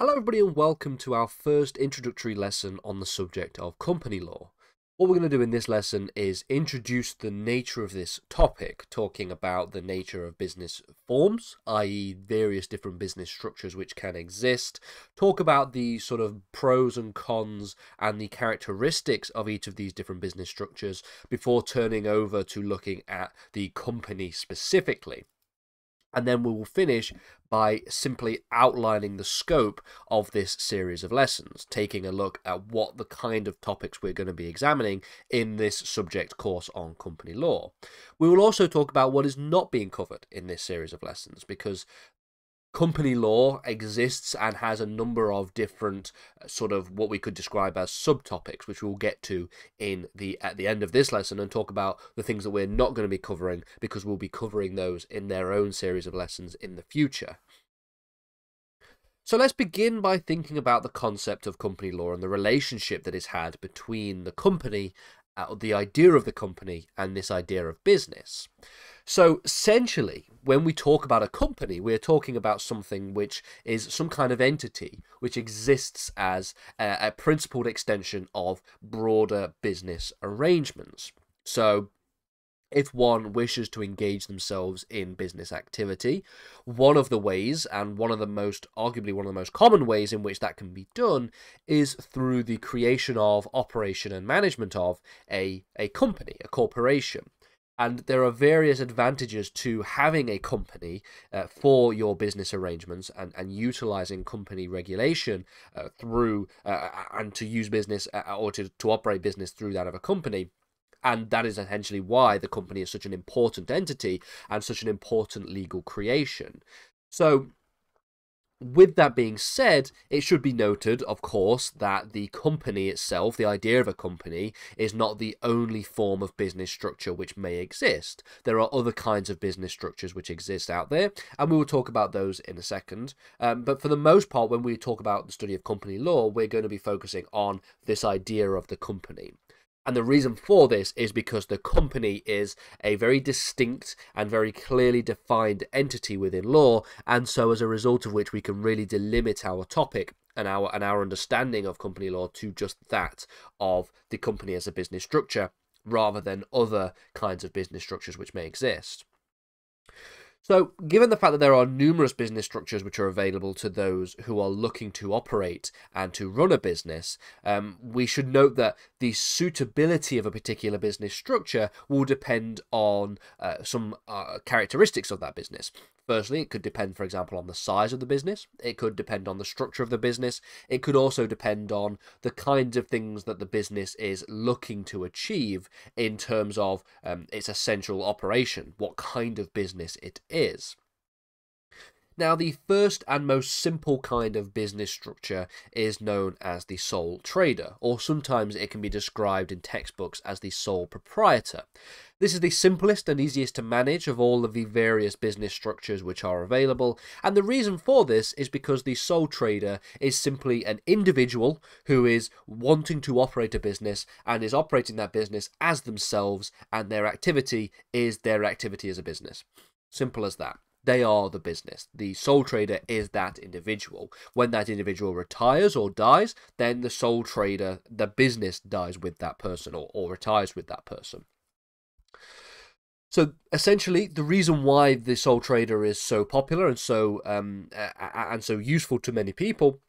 Hello, everybody, and welcome to our first introductory lesson on the subject of company law. What we're going to do in this lesson is introduce the nature of this topic, talking about the nature of business forms, i.e., various different business structures which can exist, talk about the sort of pros and cons and the characteristics of each of these different business structures before turning over to looking at the company specifically and then we will finish by simply outlining the scope of this series of lessons, taking a look at what the kind of topics we're going to be examining in this subject course on company law. We will also talk about what is not being covered in this series of lessons because company law exists and has a number of different uh, sort of what we could describe as subtopics which we'll get to in the at the end of this lesson and talk about the things that we're not going to be covering because we'll be covering those in their own series of lessons in the future. So let's begin by thinking about the concept of company law and the relationship that is had between the company uh, the idea of the company and this idea of business so essentially, when we talk about a company, we're talking about something which is some kind of entity which exists as a, a principled extension of broader business arrangements. So if one wishes to engage themselves in business activity. One of the ways, and one of the most, arguably one of the most common ways in which that can be done, is through the creation of, operation, and management of a, a company, a corporation. And there are various advantages to having a company uh, for your business arrangements and, and utilizing company regulation uh, through uh, and to use business uh, or to, to operate business through that of a company. And that is essentially why the company is such an important entity and such an important legal creation. So, with that being said, it should be noted, of course, that the company itself, the idea of a company, is not the only form of business structure which may exist. There are other kinds of business structures which exist out there, and we will talk about those in a second. Um, but for the most part, when we talk about the study of company law, we're going to be focusing on this idea of the company. And the reason for this is because the company is a very distinct and very clearly defined entity within law, and so as a result of which we can really delimit our topic and our and our understanding of company law to just that of the company as a business structure rather than other kinds of business structures which may exist. So, given the fact that there are numerous business structures which are available to those who are looking to operate and to run a business, um, we should note that the suitability of a particular business structure will depend on uh, some uh, characteristics of that business. Firstly, it could depend, for example, on the size of the business. It could depend on the structure of the business. It could also depend on the kinds of things that the business is looking to achieve in terms of um, its essential operation, what kind of business it is. Now, the first and most simple kind of business structure is known as the sole trader, or sometimes it can be described in textbooks as the sole proprietor. This is the simplest and easiest to manage of all of the various business structures which are available, and the reason for this is because the sole trader is simply an individual who is wanting to operate a business and is operating that business as themselves, and their activity is their activity as a business. Simple as that. They are the business. The sole trader is that individual. When that individual retires or dies, then the sole trader, the business dies with that person or, or retires with that person. So essentially, the reason why the sole trader is so popular and so um, and so useful to many people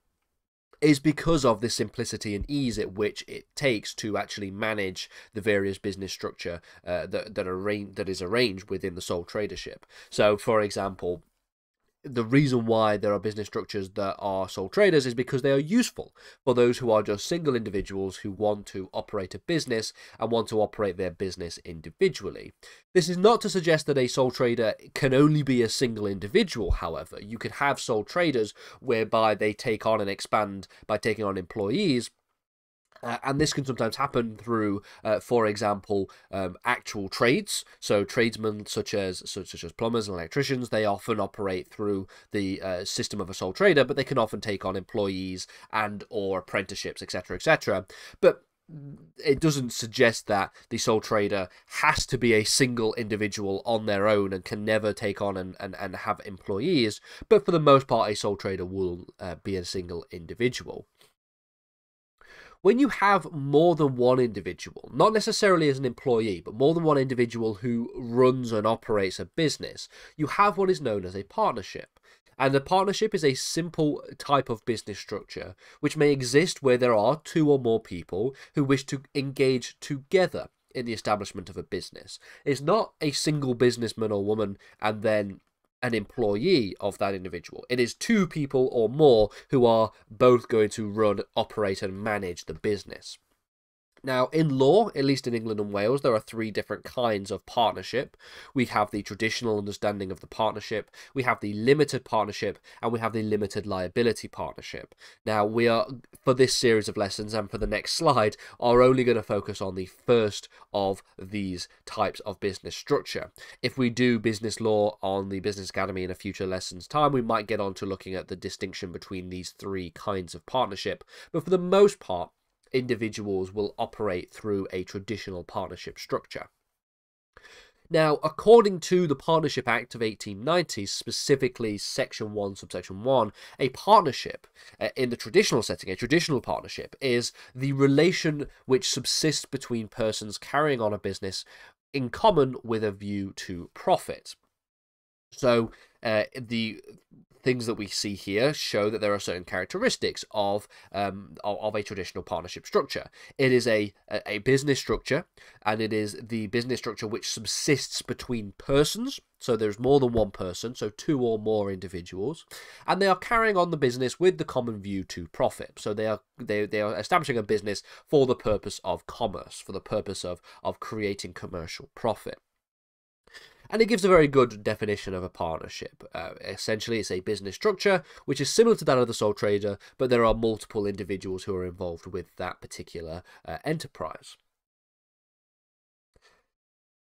is because of the simplicity and ease at which it takes to actually manage the various business structure uh, that that, arrange, that is arranged within the sole tradership. So, for example, the reason why there are business structures that are sole traders is because they are useful for those who are just single individuals who want to operate a business and want to operate their business individually. This is not to suggest that a sole trader can only be a single individual, however. You could have sole traders whereby they take on and expand by taking on employees uh, and this can sometimes happen through, uh, for example, um, actual trades. So tradesmen such as such as plumbers and electricians, they often operate through the uh, system of a sole trader, but they can often take on employees and or apprenticeships, etc., etc. But it doesn't suggest that the sole trader has to be a single individual on their own and can never take on and, and, and have employees, but for the most part, a sole trader will uh, be a single individual. When you have more than one individual, not necessarily as an employee, but more than one individual who runs and operates a business, you have what is known as a partnership. And a partnership is a simple type of business structure which may exist where there are two or more people who wish to engage together in the establishment of a business. It's not a single businessman or woman and then an employee of that individual. It is two people or more who are both going to run, operate, and manage the business. Now, in law, at least in England and Wales, there are three different kinds of partnership. We have the traditional understanding of the partnership, we have the limited partnership, and we have the limited liability partnership. Now, we are, for this series of lessons and for the next slide, are only going to focus on the first of these types of business structure. If we do business law on the Business Academy in a future lessons time, we might get on to looking at the distinction between these three kinds of partnership. But for the most part, individuals will operate through a traditional partnership structure. Now, according to the Partnership Act of 1890, specifically Section 1, Subsection 1, a partnership uh, in the traditional setting, a traditional partnership, is the relation which subsists between persons carrying on a business in common with a view to profit. So, uh, the things that we see here show that there are certain characteristics of um, of, a traditional partnership structure. It is a, a business structure, and it is the business structure which subsists between persons. So there's more than one person, so two or more individuals, and they are carrying on the business with the common view to profit. So they are they, they are establishing a business for the purpose of commerce, for the purpose of of creating commercial profit and it gives a very good definition of a partnership. Uh, essentially, it's a business structure which is similar to that of the sole trader, but there are multiple individuals who are involved with that particular uh, enterprise.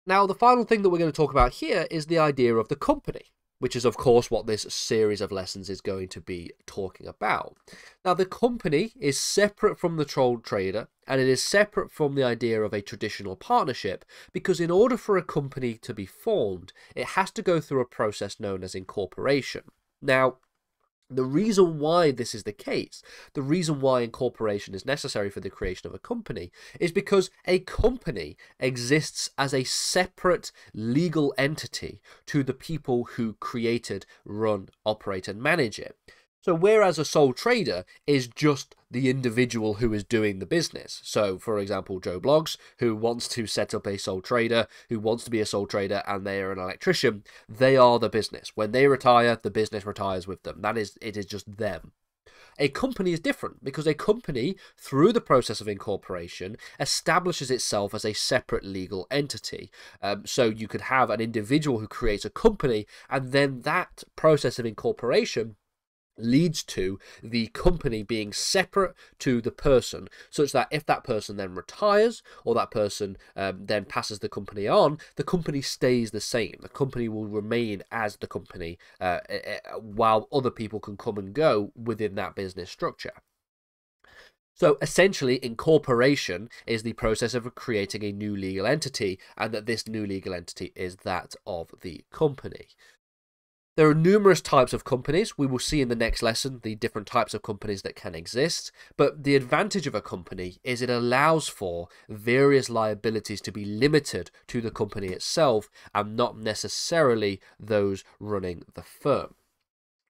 Now, the final thing that we're going to talk about here is the idea of the company which is, of course, what this series of lessons is going to be talking about. Now, the company is separate from the sole trader and it is separate from the idea of a traditional partnership because, in order for a company to be formed, it has to go through a process known as incorporation. Now, the reason why this is the case, the reason why incorporation is necessary for the creation of a company, is because a company exists as a separate legal entity to the people who created, run, operate, and manage it. So, whereas a sole trader is just the individual who is doing the business. So, for example, Joe Bloggs, who wants to set up a sole trader, who wants to be a sole trader, and they are an electrician, they are the business. When they retire, the business retires with them. That is, it is just them. A company is different because a company, through the process of incorporation, establishes itself as a separate legal entity. Um, so you could have an individual who creates a company, and then that process of incorporation leads to the company being separate to the person, such that if that person then retires or that person um, then passes the company on, the company stays the same. The company will remain as the company uh, uh, while other people can come and go within that business structure. So essentially, incorporation is the process of creating a new legal entity, and that this new legal entity is that of the company. There are numerous types of companies. We will see in the next lesson the different types of companies that can exist. But the advantage of a company is it allows for various liabilities to be limited to the company itself and not necessarily those running the firm.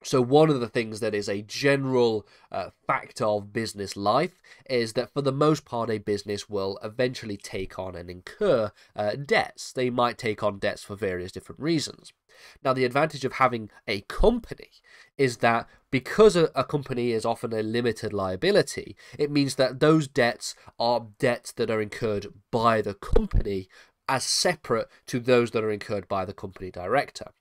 So, one of the things that is a general uh, fact of business life is that for the most part, a business will eventually take on and incur uh, debts. They might take on debts for various different reasons. Now, the advantage of having a company is that because a, a, company is often a limited liability, it means that those debts are debts that are incurred by the company as separate to those that are incurred by the company director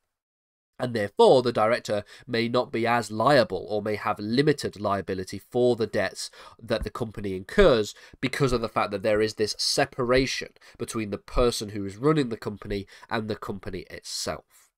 and therefore the director may not be as liable or may have limited liability for the debts that the company incurs because of the fact that there is this separation between the person who is running the company and the company itself.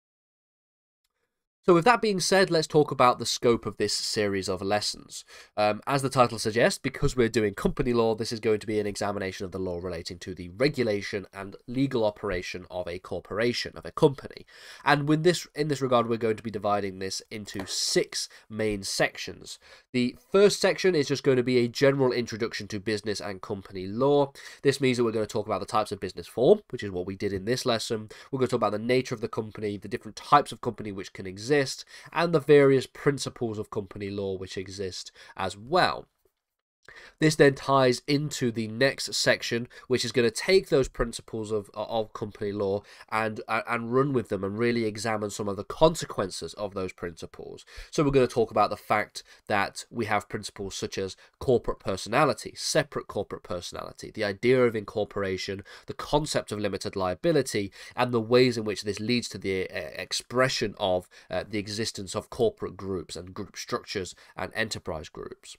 So, with that being said, let's talk about the scope of this series of lessons. Um, as the title suggests, because we're doing company law, this is going to be an examination of the law relating to the regulation and legal operation of a corporation, of a company. And with this, in this regard, we're going to be dividing this into six main sections. The first section is just going to be a general introduction to business and company law. This means that we're going to talk about the types of business form, which is what we did in this lesson. We're going to talk about the nature of the company, the different types of company which can exist exist, and the various principles of company law which exist as well. This then ties into the next section, which is going to take those principles of, of company law and and run with them and really examine some of the consequences of those principles. So we're going to talk about the fact that we have principles such as corporate personality, separate corporate personality, the idea of incorporation, the concept of limited liability, and the ways in which this leads to the uh, expression of uh, the existence of corporate groups and group structures and enterprise groups.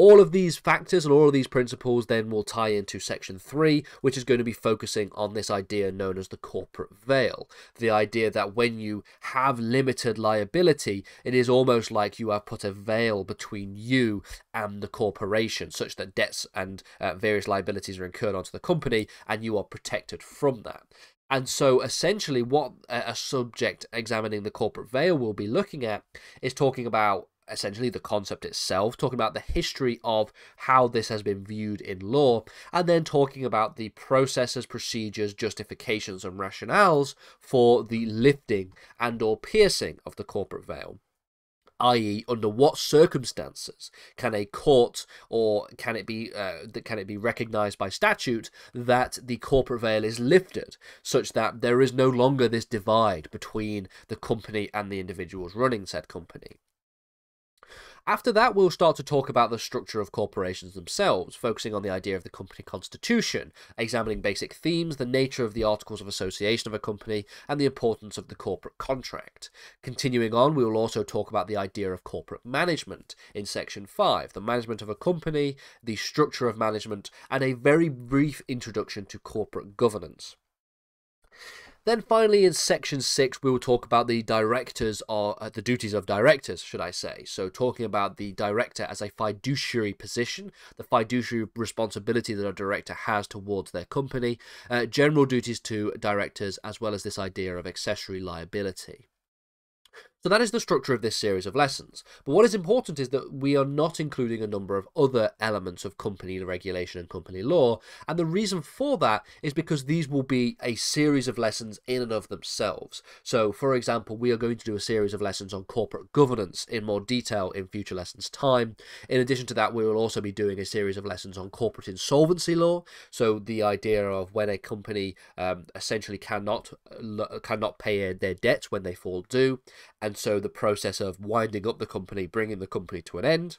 All of these factors and all of these principles then will tie into section three, which is going to be focusing on this idea known as the corporate veil. The idea that when you have limited liability, it is almost like you have put a veil between you and the corporation, such that debts and uh, various liabilities are incurred onto the company and you are protected from that. And so, essentially, what a subject examining the corporate veil will be looking at is talking about essentially the concept itself, talking about the history of how this has been viewed in law, and then talking about the processes, procedures, justifications, and rationales for the lifting and or piercing of the corporate veil i.e., under what circumstances can a court or can it be uh, can it be recognised by statute that the corporate veil is lifted, such that there is no longer this divide between the company and the individuals running said company. After that, we'll start to talk about the structure of corporations themselves, focusing on the idea of the company constitution, examining basic themes, the nature of the articles of association of a company, and the importance of the corporate contract. Continuing on, we will also talk about the idea of corporate management in section 5, the management of a company, the structure of management, and a very brief introduction to corporate governance. Then finally, in section six, we will talk about the directors or uh, the duties of directors, should I say? So, talking about the director as a fiduciary position, the fiduciary responsibility that a director has towards their company, uh, general duties to directors, as well as this idea of accessory liability. So that is the structure of this series of lessons. But what is important is that we are not including a number of other elements of company regulation and company law. And the reason for that is because these will be a series of lessons in and of themselves. So, for example, we are going to do a series of lessons on corporate governance in more detail in future lessons time. In addition to that, we will also be doing a series of lessons on corporate insolvency law. So the idea of when a company um, essentially cannot cannot pay their debts when they fall due and so the process of winding up the company, bringing the company to an end.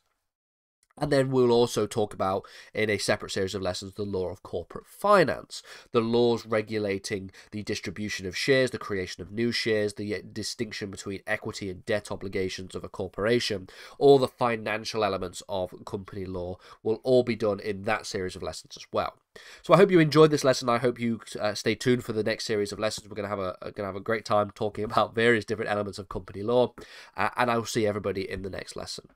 And then we'll also talk about, in a separate series of lessons, the law of corporate finance, the laws regulating the distribution of shares, the creation of new shares, the uh, distinction between equity and debt obligations of a corporation, all the financial elements of company law will all be done in that series of lessons as well. So I hope you enjoyed this lesson. I hope you uh, stay tuned for the next series of lessons. We're going to have a going to have a great time talking about various different elements of company law, uh, and I will see everybody in the next lesson.